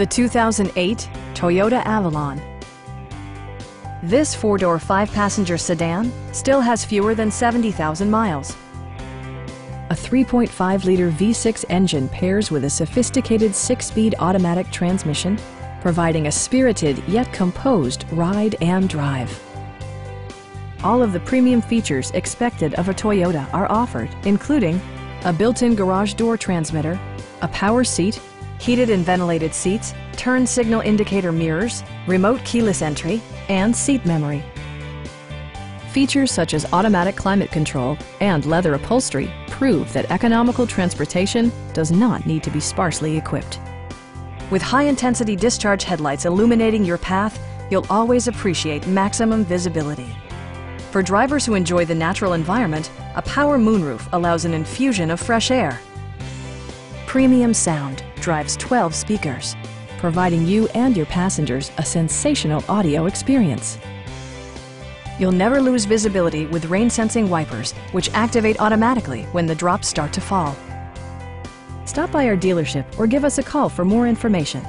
the 2008 Toyota Avalon. This four-door, five-passenger sedan still has fewer than 70,000 miles. A 3.5-liter V6 engine pairs with a sophisticated six-speed automatic transmission, providing a spirited yet composed ride and drive. All of the premium features expected of a Toyota are offered, including a built-in garage door transmitter, a power seat, heated and ventilated seats, turn signal indicator mirrors, remote keyless entry, and seat memory. Features such as automatic climate control and leather upholstery prove that economical transportation does not need to be sparsely equipped. With high-intensity discharge headlights illuminating your path, you'll always appreciate maximum visibility. For drivers who enjoy the natural environment, a power moonroof allows an infusion of fresh air. Premium sound drives 12 speakers, providing you and your passengers a sensational audio experience. You'll never lose visibility with rain-sensing wipers, which activate automatically when the drops start to fall. Stop by our dealership or give us a call for more information.